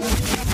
Bye.